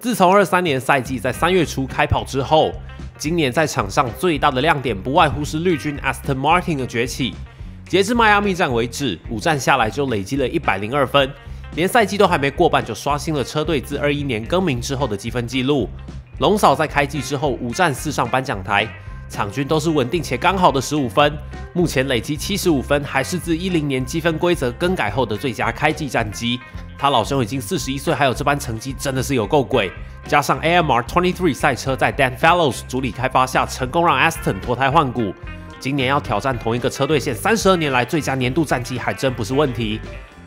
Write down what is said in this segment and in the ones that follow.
自从二三年赛季在三月初开跑之后，今年在场上最大的亮点不外乎是绿军 Aston Martin 的崛起。截至迈阿密站为止，五站下来就累积了一百零二分，连赛季都还没过半就刷新了车队自二一年更名之后的积分纪录。龙嫂在开季之后五战四上颁奖台，场均都是稳定且刚好的十五分，目前累积七十五分，还是自一零年积分规则更改后的最佳开季战绩。他老兄已经四十一岁，还有这般成绩，真的是有够鬼。加上 AMR Twenty Three 赛车在 Dan Fellows 主理开发下，成功让 Aston 脱胎换骨。今年要挑战同一个车队线三十二年来最佳年度战绩，还真不是问题。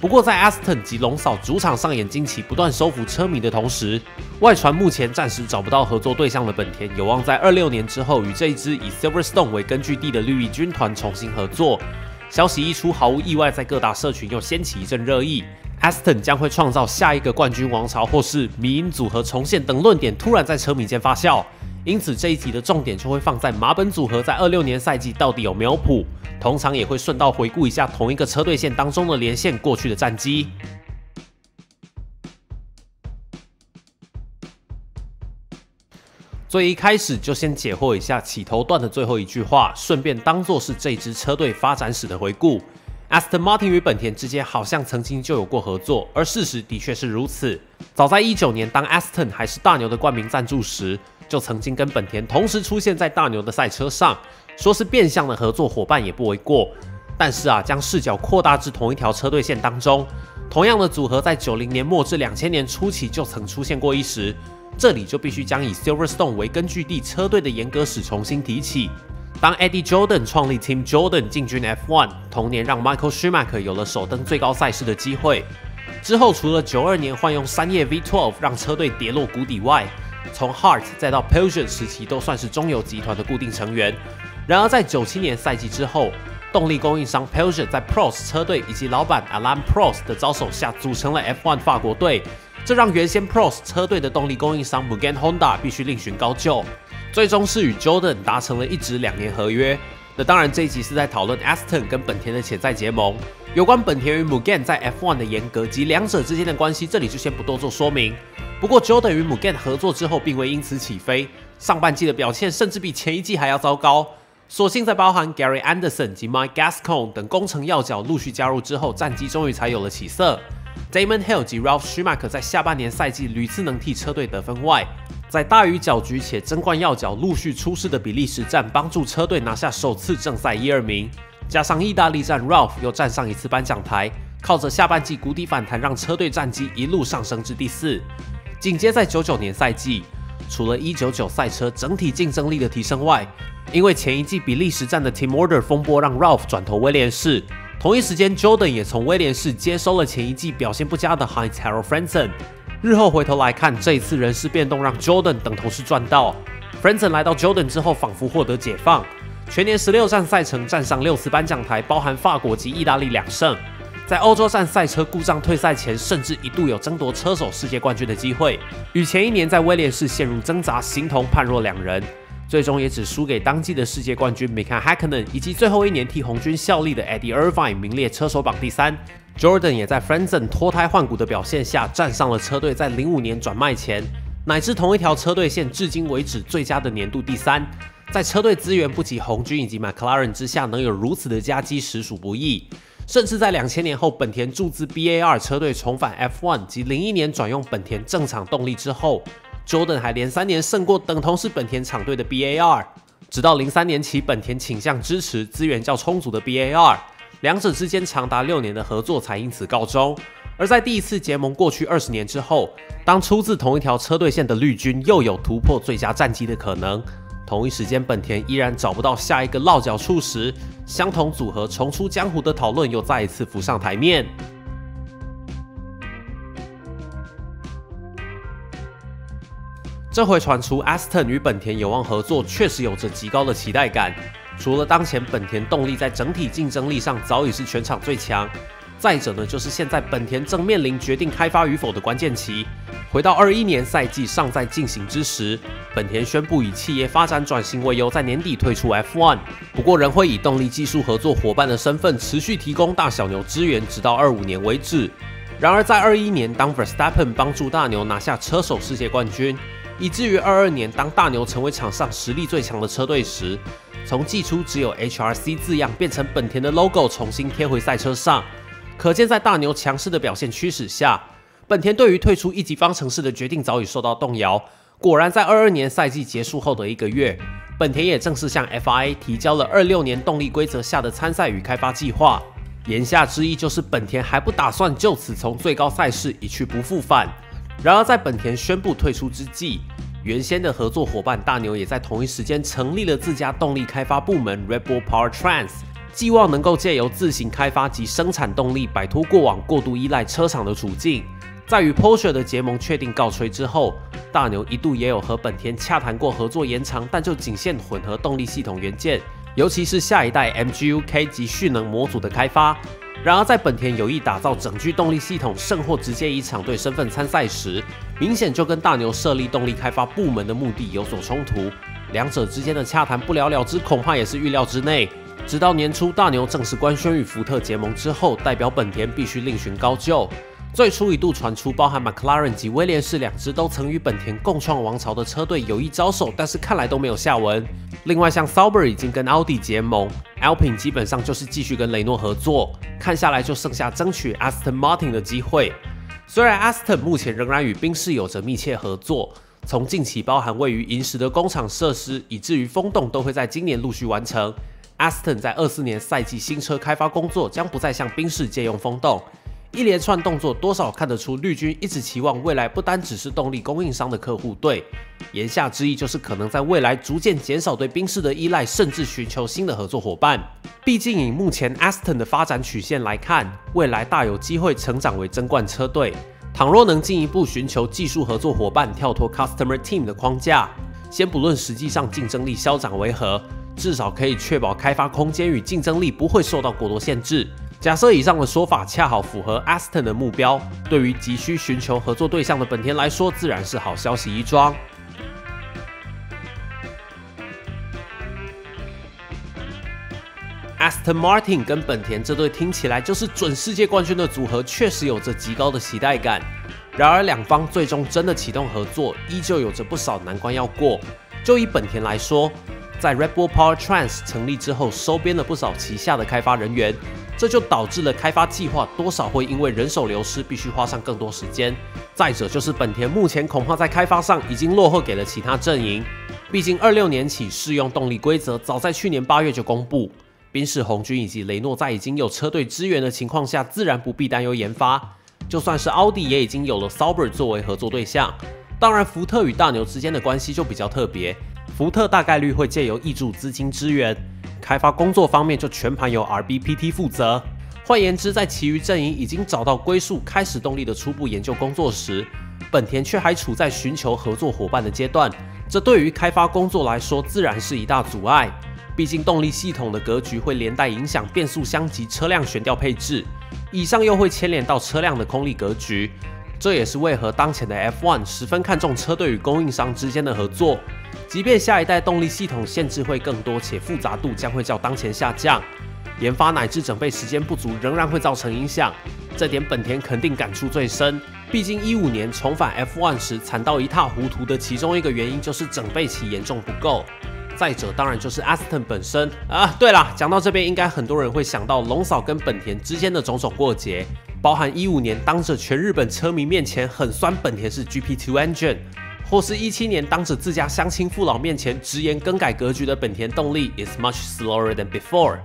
不过在 Aston 及龙嫂主场上演惊奇，不断收服车迷的同时，外传目前暂时找不到合作对象的本田，有望在二六年之后与这一支以 Silverstone 为根据地的绿意军团重新合作。消息一出，毫无意外，在各大社群又掀起一阵热议。Aston 将会创造下一个冠军王朝，或是迷因组合重现等论点，突然在车迷间发酵。因此这一集的重点就会放在马本组合在二六年赛季到底有没有谱，通常也会顺道回顾一下同一个车队线当中的连线过去的战绩。最一开始就先解惑一下起头段的最后一句话，顺便当做是这支车队发展史的回顾。Aston Martin 与本田之间好像曾经就有过合作，而事实的确是如此。早在一九年，当 Aston 还是大牛的冠名赞助时，就曾经跟本田同时出现在大牛的赛车上，说是变相的合作伙伴也不为过。但是啊，将视角扩大至同一条车队线当中，同样的组合在九零年末至两千年初期就曾出现过一时，这里就必须将以 Silverstone 为根据地车队的严格史重新提起。当 Eddie Jordan 创立 Team Jordan 进军 F1，同年让 Michael Schumacher 有了首登最高赛事的机会。之后，除了九二年换用三叶 V12 让车队跌落谷底外，从 Hart 再到 Peugeot 时期都算是中游集团的固定成员。然而，在九七年赛季之后，动力供应商 Peugeot 在 Prost 车队以及老板 Alain Prost 的招手下，组成了 F1 法国队，这让原先 Prost 车队的动力供应商 Mugen Honda 必须另寻高就。最终是与 Jordan 达成了一纸两年合约。那当然，这一集是在讨论 Aston 跟本田的潜在结盟。有关本田与 Mugen 在 F1 的严格及两者之间的关系，这里就先不多做说明。不过，Jordan 与 Mugen 合作之后，并未因此起飞。上半季的表现甚至比前一季还要糟糕。所幸在包含 Gary Anderson 及 Mike Gascon 等工程要角陆续加入之后，战绩终于才有了起色。Damon Hill 及 Ralph Schumacher 在下半年赛季屡次能替车队得分外。在大于搅局且争冠要角陆续出事的比利时站，帮助车队拿下首次正赛一二名。加上意大利站，Ralph 又站上一次颁奖台，靠着下半季谷底反弹，让车队战绩一路上升至第四。紧接在九九年赛季，除了一九九赛车整体竞争力的提升外，因为前一季比利时站的 Team Order 风波，让 Ralph 转投威廉士。同一时间，Jordan 也从威廉士接收了前一季表现不佳的 Heinz Harald Frentzen。日后回头来看，这一次人事变动让 Jordan 等同是赚到。f r e n z e n 来到 Jordan 之后，仿佛获得解放。全年十六站赛程，站上六次颁奖台，包含法国及意大利两胜。在欧洲站赛车故障退赛前，甚至一度有争夺车手世界冠军的机会，与前一年在威廉士陷入挣扎，形同判若两人。最终也只输给当季的世界冠军 m i k a h a k k n e n 以及最后一年替红军效力的 Eddie Irvine，名列车手榜第三。Jordan 也在 f r e n z e n 脱胎换骨的表现下，站上了车队在零五年转卖前，乃至同一条车队线至今为止最佳的年度第三。在车队资源不及红军以及 McLaren 之下，能有如此的佳绩实属不易。甚至在两千年后，本田注资 BAR 车队重返 F1 及零一年转用本田正常动力之后，Jordan 还连三年胜过等同是本田厂队的 BAR。直到零三年起，本田倾向支持资源较充足的 BAR。两者之间长达六年的合作才因此告终。而在第一次结盟过去二十年之后，当出自同一条车队线的绿军又有突破最佳战绩的可能，同一时间本田依然找不到下一个落脚处时，相同组合重出江湖的讨论又再一次浮上台面。这回传出 Aston 与本田有望合作，确实有着极高的期待感。除了当前本田动力在整体竞争力上早已是全场最强，再者呢，就是现在本田正面临决定开发与否的关键期。回到二一年赛季尚在进行之时，本田宣布以企业发展转型为由，在年底退出 F1，不过仍会以动力技术合作伙伴的身份持续提供大小牛支援，直到二五年为止。然而在二一年，当 Verstappen 帮助大牛拿下车手世界冠军，以至于二二年当大牛成为场上实力最强的车队时，从季初只有 HRC 字样变成本田的 logo 重新贴回赛车上。可见在大牛强势的表现驱使下，本田对于退出一级方程式的决定早已受到动摇。果然，在二二年赛季结束后的一个月，本田也正式向 FIA 提交了二六年动力规则下的参赛与开发计划。言下之意就是本田还不打算就此从最高赛事一去不复返。然而，在本田宣布退出之际，原先的合作伙伴大牛也在同一时间成立了自家动力开发部门 Red Bull Power Trans，寄望能够借由自行开发及生产动力，摆脱过往过度依赖车厂的处境。在与 Porsche 的结盟确定告吹之后，大牛一度也有和本田洽谈过合作延长，但就仅限混合动力系统元件。尤其是下一代 MGU-K 及蓄能模组的开发。然而，在本田有意打造整具动力系统，甚或直接以厂队身份参赛时，明显就跟大牛设立动力开发部门的目的有所冲突。两者之间的洽谈不了了之，恐怕也是预料之内。直到年初大牛正式官宣与福特结盟之后，代表本田必须另寻高就。最初一度传出，包含 McLaren 及威廉士两支都曾与本田共创王朝的车队有意招手，但是看来都没有下文。另外，像 Sauber 已经跟奥迪结盟，Alpine 基本上就是继续跟雷诺合作，看下来就剩下争取 Aston Martin 的机会。虽然 Aston 目前仍然与宾士有着密切合作，从近期包含位于银石的工厂设施，以至于风洞都会在今年陆续完成。Aston 在二四年赛季新车开发工作将不再向宾士借用风洞。一连串动作，多少看得出绿军一直期望未来不单只是动力供应商的客户对，言下之意就是可能在未来逐渐减少对宾士的依赖，甚至寻求新的合作伙伴。毕竟以目前 Aston 的发展曲线来看，未来大有机会成长为争冠车队。倘若能进一步寻求技术合作伙伴，跳脱 Customer Team 的框架，先不论实际上竞争力消长为何，至少可以确保开发空间与竞争力不会受到过多限制。假设以上的说法恰好符合 Aston 的目标，对于急需寻求合作对象的本田来说，自然是好消息一桩。Aston Martin 跟本田这对听起来就是准世界冠军的组合，确实有着极高的期待感。然而，两方最终真的启动合作，依旧有着不少难关要过。就以本田来说，在 Red Bull Power Trans 成立之后，收编了不少旗下的开发人员。这就导致了开发计划多少会因为人手流失，必须花上更多时间。再者就是本田目前恐怕在开发上已经落后给了其他阵营。毕竟二六年起适用动力规则，早在去年八月就公布。宾士红军以及雷诺在已经有车队支援的情况下，自然不必担忧研发。就算是奥迪也已经有了 Sauber 作为合作对象。当然，福特与大牛之间的关系就比较特别，福特大概率会借由易助资金支援。开发工作方面就全盘由 RBPT 负责。换言之，在其余阵营已经找到归宿、开始动力的初步研究工作时，本田却还处在寻求合作伙伴的阶段。这对于开发工作来说，自然是一大阻碍。毕竟动力系统的格局会连带影响变速箱及车辆悬吊配置，以上又会牵连到车辆的空力格局。这也是为何当前的 F1 十分看重车队与供应商之间的合作。即便下一代动力系统限制会更多，且复杂度将会较当前下降，研发乃至准备时间不足，仍然会造成影响。这点本田肯定感触最深。毕竟一五年重返 F1 时惨到一塌糊涂的其中一个原因就是整备期严重不够。再者，当然就是 Aston 本身啊。对了，讲到这边，应该很多人会想到龙嫂跟本田之间的种种过节，包含一五年当着全日本车迷面前很酸本田是 GP2 engine。或是一七年当着自家乡亲父老面前直言更改格局的本田动力 is much slower than before，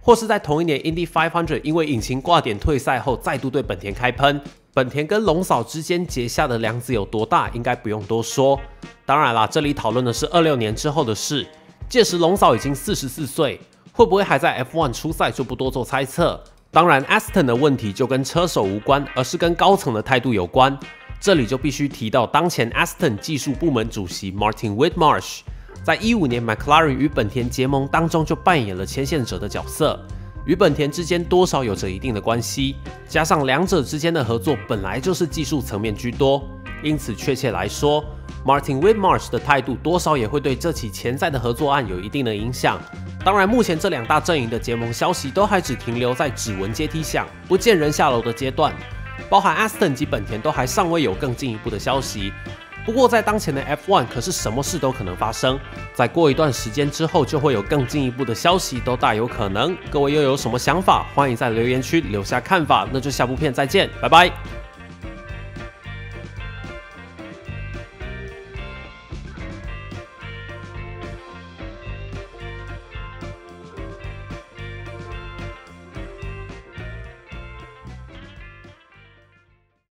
或是在同一年 Indy 500因为引擎挂点退赛后再度对本田开喷，本田跟龙嫂之间结下的梁子有多大，应该不用多说。当然啦，这里讨论的是二六年之后的事，届时龙嫂已经四十四岁，会不会还在 F1 出赛就不多做猜测。当然，Aston 的问题就跟车手无关，而是跟高层的态度有关。这里就必须提到当前 Aston 技术部门主席 Martin Whitmarsh，在一五年 McLaren 与本田结盟当中就扮演了牵线者的角色，与本田之间多少有着一定的关系，加上两者之间的合作本来就是技术层面居多，因此确切来说，Martin Whitmarsh 的态度多少也会对这起潜在的合作案有一定的影响。当然，目前这两大阵营的结盟消息都还只停留在指纹阶梯响，不见人下楼的阶段。包含 Aston 及本田都还尚未有更进一步的消息。不过，在当前的 F1，可是什么事都可能发生。在过一段时间之后，就会有更进一步的消息，都大有可能。各位又有什么想法？欢迎在留言区留下看法。那就下部片再见，拜拜。